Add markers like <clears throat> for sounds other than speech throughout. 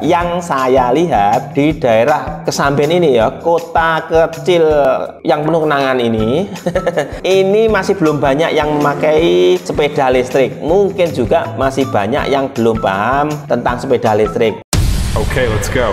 Yang saya lihat di daerah Kesamben ini ya, kota kecil yang penuh kenangan ini, <laughs> ini masih belum banyak yang memakai sepeda listrik. Mungkin juga masih banyak yang belum paham tentang sepeda listrik. Okay, let's go.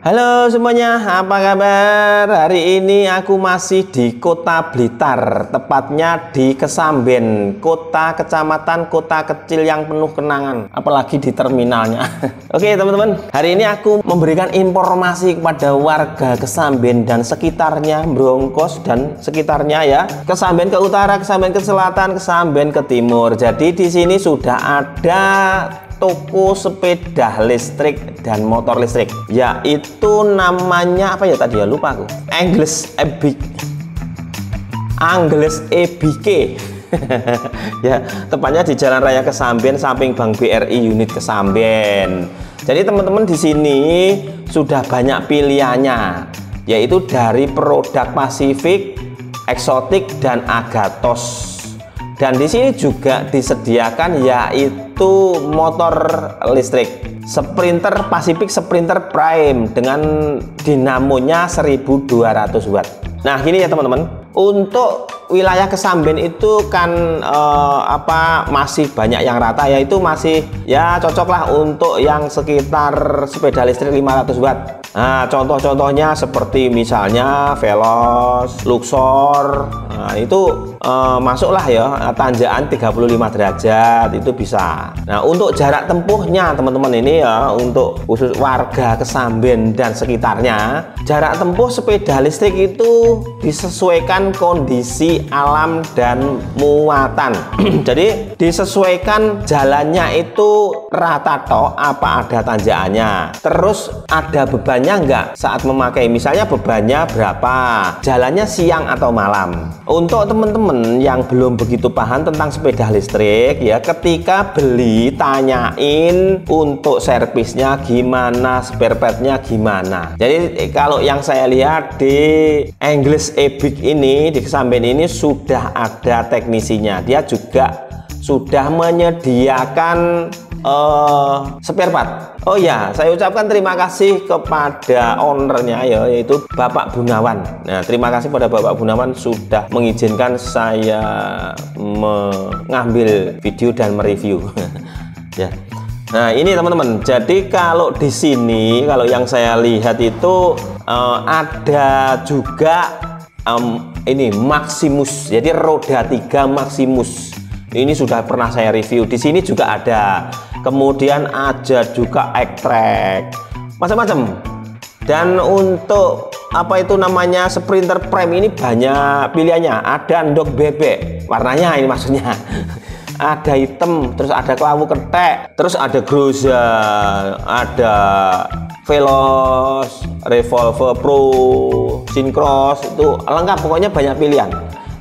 Halo semuanya, apa kabar? Hari ini aku masih di kota Blitar, tepatnya di Kesamben, kota kecamatan, kota kecil yang penuh kenangan, apalagi di terminalnya. <laughs> Oke teman-teman, hari ini aku memberikan informasi kepada warga Kesamben dan sekitarnya, Brongkos dan sekitarnya ya. Kesamben ke utara, Kesamben ke selatan, Kesamben ke timur. Jadi di sini sudah ada toko sepeda listrik dan motor listrik. Yaitu namanya apa ya tadi ya? Lupa aku. Angles Ebic Angles EBK <laughs> ya tepatnya di Jalan Raya Kesamben samping Bank BRI unit Kesamben jadi teman-teman di sini sudah banyak pilihannya yaitu dari produk Pacific eksotik dan Agatos dan di sini juga disediakan yaitu motor listrik Sprinter Pacific Sprinter Prime dengan dinamonya 1200 watt. Nah, gini ya teman-teman. Untuk wilayah Kesamben itu kan eh, apa masih banyak yang rata yaitu masih ya cocok lah untuk yang sekitar sepeda listrik 500 watt. Nah, contoh-contohnya seperti misalnya Veloz, Luxor. Nah, itu uh, masuklah ya tanjakan 35 derajat itu bisa. Nah untuk jarak tempuhnya teman-teman ini ya untuk khusus warga Kesamben dan sekitarnya jarak tempuh sepeda listrik itu disesuaikan kondisi alam dan muatan. <clears throat> Jadi disesuaikan jalannya itu rata tok apa ada tanjakannya. Terus ada bebannya enggak saat memakai misalnya bebannya berapa? Jalannya siang atau malam? Untuk teman-teman teman-teman yang belum begitu paham tentang sepeda listrik ya ketika beli tanyain untuk servisnya gimana spare partnya gimana. Jadi eh, kalau yang saya lihat di English Epic ini di kesamben ini sudah ada teknisinya. Dia juga sudah menyediakan uh, spare part. Oh ya, saya ucapkan terima kasih kepada ownernya ya, yaitu Bapak Bunawan. Nah, terima kasih pada Bapak Bunawan sudah mengizinkan saya mengambil video dan mereview. <laughs> ya. Nah, ini teman-teman. Jadi kalau di sini, kalau yang saya lihat itu uh, ada juga um, ini Maximus. Jadi roda 3 Maximus. Ini sudah pernah saya review. Di sini juga ada kemudian ada juga ekstrek macam-macam. Dan untuk apa itu namanya Sprinter Prime ini banyak pilihannya. Ada ndok bebek. Warnanya ini maksudnya. <laughs> Ada hitam terus ada kelabu ketek terus ada Groza ada Veloz Revolver Pro Syncross itu lengkap. Pokoknya banyak pilihan.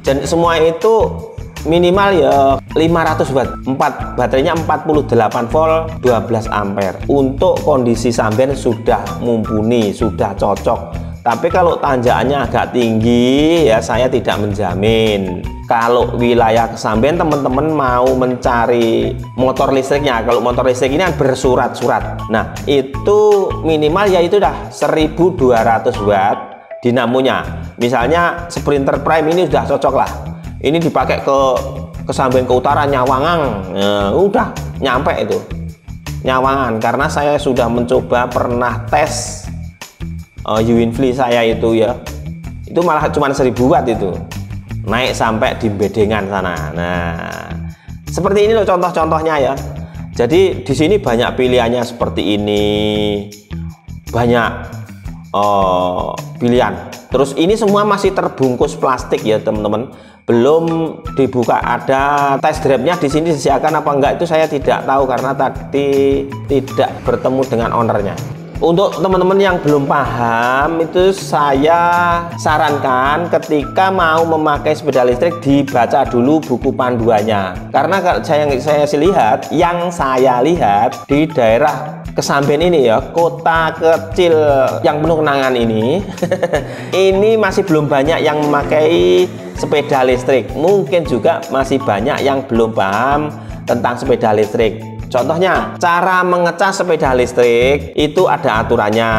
Dan semua itu minimal ya 500 watt. 4 baterainya 48 volt 12 ampere. Untuk kondisi samben sudah mumpuni sudah cocok. Tapi kalau tanjakannya agak tinggi ya saya tidak menjamin. Kalau wilayah kesamben teman-teman mau mencari motor listriknya kalau motor listrik ini kan bersurat-surat. Nah itu minimal ya itu dah 1200 watt dinamonya. Misalnya Sprinter Prime ini sudah cocok lah ini dipakai ke kesambian ke utara Nyawangan ya, udah nyampe itu. Nyawangan karena saya sudah mencoba pernah tes uh, saya itu ya. Itu malah cuma 1000 watt itu. Naik sampai di bedengan sana. Nah seperti ini loh contoh-contohnya ya. Jadi di sini banyak pilihannya seperti ini. Banyak uh, pilihan. Terus ini semua masih terbungkus plastik ya teman-teman belum dibuka. Ada test drive-nya di sini disediakan apa enggak itu saya tidak tahu karena tadi tidak bertemu dengan ownernya. Untuk teman-teman yang belum paham itu saya sarankan ketika mau memakai sepeda listrik dibaca dulu buku panduannya. Karena saya saya lihat yang saya lihat di daerah Kesamben ini ya kota kecil yang penuh kenangan ini. <laughs> Ini masih belum banyak yang memakai sepeda listrik. Mungkin juga masih banyak yang belum paham tentang sepeda listrik contohnya cara mengecas sepeda listrik itu ada aturannya.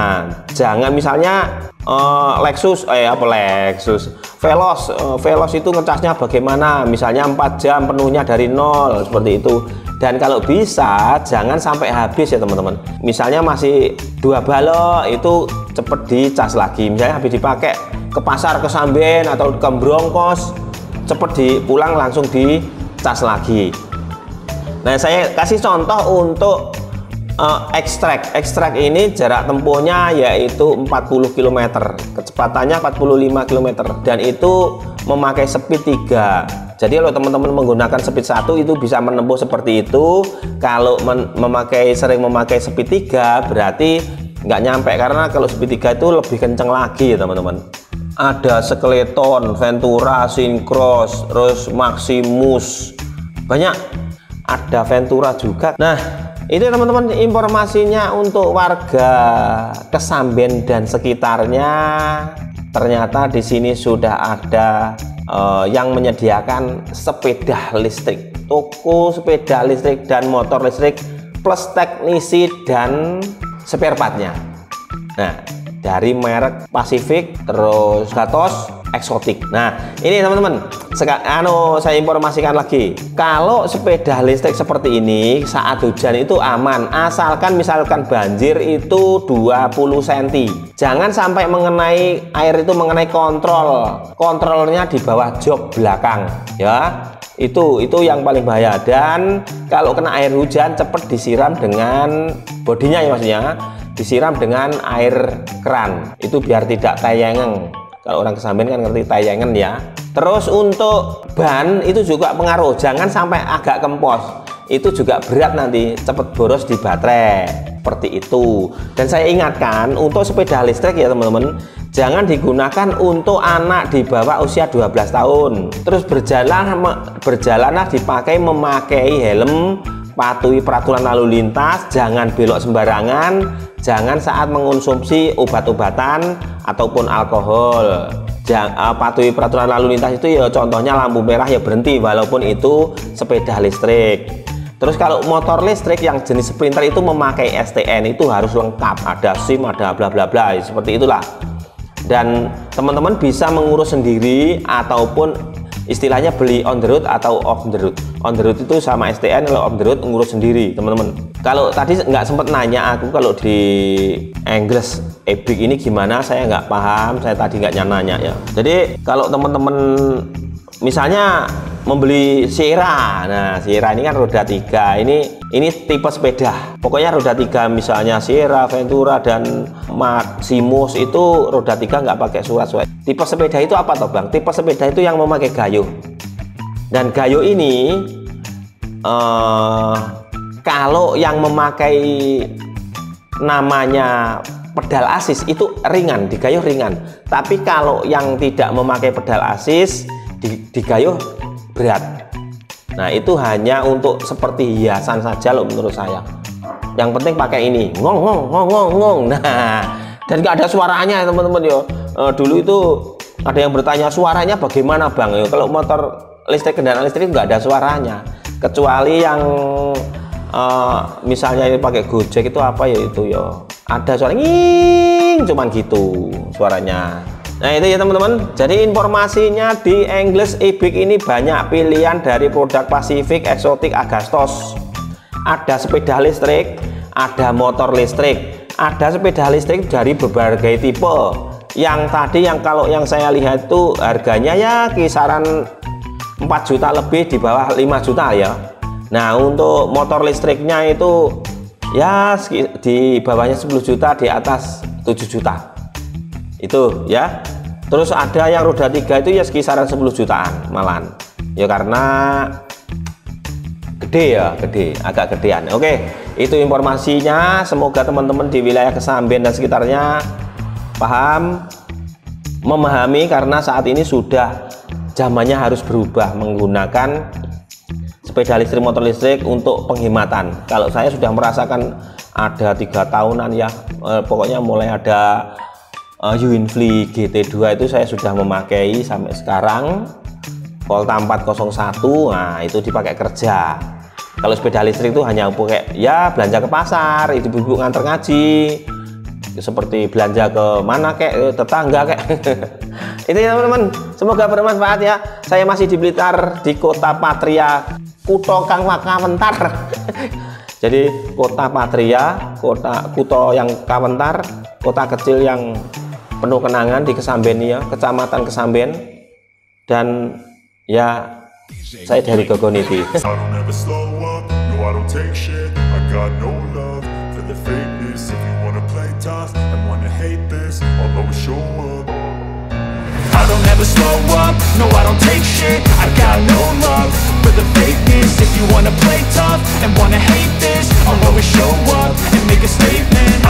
Jangan misalnya uh, Lexus eh apa Lexus Veloz uh, Veloz itu ngecasnya bagaimana? Misalnya 4 jam penuhnya dari nol seperti itu. Dan kalau bisa jangan sampai habis ya teman-teman. Misalnya masih dua balok itu cepet dicas lagi. Misalnya habis dipakai ke pasar ke Samben atau ke Brongkos cepet dipulang langsung dicas lagi nah saya kasih contoh untuk uh, ekstrak. Ekstrak ini jarak tempuhnya yaitu 40 km kecepatannya 45 km dan itu memakai speed 3 jadi kalau teman-teman menggunakan speed 1 itu bisa menempuh seperti itu. Kalau memakai sering memakai speed 3 berarti nggak nyampe. Karena kalau speed 3 itu lebih kenceng lagi ya teman-teman. Ada skeleton, Ventura, Syncross, terus Maximus. Banyak ada Ventura juga. Nah itu teman-teman informasinya untuk warga Kesamben dan sekitarnya. Ternyata di sini sudah ada uh, yang menyediakan sepeda listrik toko sepeda listrik dan motor listrik plus teknisi dan spare partnya. Nah dari merek Pacific terus Gatos eksotik. Nah, ini teman-teman, anu saya informasikan lagi. Kalau sepeda listrik seperti ini saat hujan itu aman, asalkan misalkan banjir itu 20 cm. Jangan sampai mengenai air itu mengenai kontrol. Kontrolnya di bawah jok belakang, ya. Itu itu yang paling bahaya dan kalau kena air hujan cepat disiram dengan bodinya ya maksudnya disiram dengan air keran itu biar tidak kayangeng kalau orang kesamben kan ngerti tayangan ya. Terus untuk ban itu juga pengaruh. Jangan sampai agak kempos. Itu juga berat nanti cepet boros di baterai. Seperti itu. Dan saya ingatkan untuk sepeda listrik ya teman-teman jangan digunakan untuk anak di bawah usia 12 tahun. Terus berjalan berjalanlah dipakai memakai helm patuhi peraturan lalu lintas, jangan belok sembarangan, jangan saat mengonsumsi obat-obatan ataupun alkohol. Jangan uh, patuhi peraturan lalu lintas itu ya contohnya lampu merah ya berhenti walaupun itu sepeda listrik. Terus kalau motor listrik yang jenis sprinter itu memakai STN itu harus lengkap, ada SIM, ada bla bla bla, seperti itulah. Dan teman-teman bisa mengurus sendiri ataupun istilahnya beli on the road atau off the road. On the road itu sama STN kalau off the road ngurus sendiri teman-teman. Kalau tadi nggak sempat nanya aku kalau di English Epic ini gimana saya nggak paham saya tadi nggak nanya ya. Jadi kalau teman-teman misalnya membeli Sierra. Nah Sierra ini kan roda tiga. Ini ini tipe sepeda. Pokoknya roda tiga misalnya Sierra Ventura dan Maximus itu roda tiga nggak pakai surat-surat. Tipe sepeda itu apa toh bang? Tipe sepeda itu yang memakai gayo. Dan gayo ini uh, kalau yang memakai namanya pedal asis itu ringan digayuh ringan. Tapi kalau yang tidak memakai pedal asis digayuh berat Nah itu hanya untuk seperti hiasan saja loh menurut saya. Yang penting pakai ini ngong ngong ngong ngong ngong. Nah dan nggak ada suaranya teman-teman yo. E, dulu itu ada yang bertanya suaranya bagaimana bang? Yo, kalau motor listrik kendaraan listrik nggak ada suaranya kecuali yang e, misalnya ini pakai gojek itu apa ya itu yo ada suara nging cuman gitu suaranya Nah itu ya teman-teman. Jadi informasinya di English Epic ini banyak pilihan dari produk Pacific Exotic Agastos. Ada sepeda listrik ada motor listrik ada sepeda listrik dari berbagai tipe. Yang tadi yang kalau yang saya lihat itu harganya ya kisaran 4 juta lebih di bawah 5 juta ya. Nah untuk motor listriknya itu ya di bawahnya 10 juta di atas 7 juta itu ya. Terus ada yang roda tiga itu ya sekisaran 10 jutaan malan ya karena gede ya gede agak gedean. Oke itu informasinya. Semoga teman-teman di wilayah Kesamben dan sekitarnya paham memahami karena saat ini sudah zamannya harus berubah menggunakan sepeda listrik motor listrik untuk penghematan. Kalau saya sudah merasakan ada tiga tahunan ya eh, pokoknya mulai ada uh, Uinfly GT2 itu saya sudah memakai sampai sekarang. Volta 401 nah itu dipakai kerja. Kalau sepeda listrik itu hanya pakai ya belanja ke pasar ibu-ibu nganter ngaji. Seperti belanja ke mana kek tetangga kek. <laughs> Itu ya teman-teman semoga bermanfaat ya. Saya masih di Blitar di kota Patria. Kuto Kang Kawentar. <laughs> Jadi kota Patria kota Kuto yang Kawentar kota kecil yang penuh kenangan di Kesamben ya kecamatan Kesamben. Dan ya saya dari Gogoniti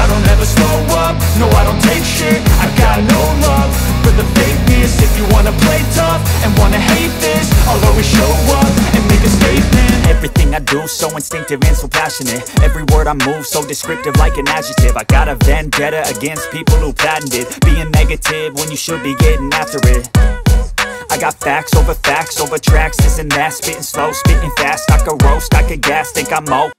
I don't ever slow up, no I don't take shit. I got no love for the fakeness If you wanna play tough and wanna hate this I'll always show up and make a statement. Everything I do so instinctive and so passionate. Every word I move so descriptive like an adjective. I got a vendetta against people who patented Being negative when you should be getting after it. I got facts over facts over tracks, this and that Spitting slow, spitting fast, I could roast, I could gas, think I'm mo